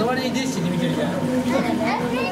そのに弟子シーに見てるじゃん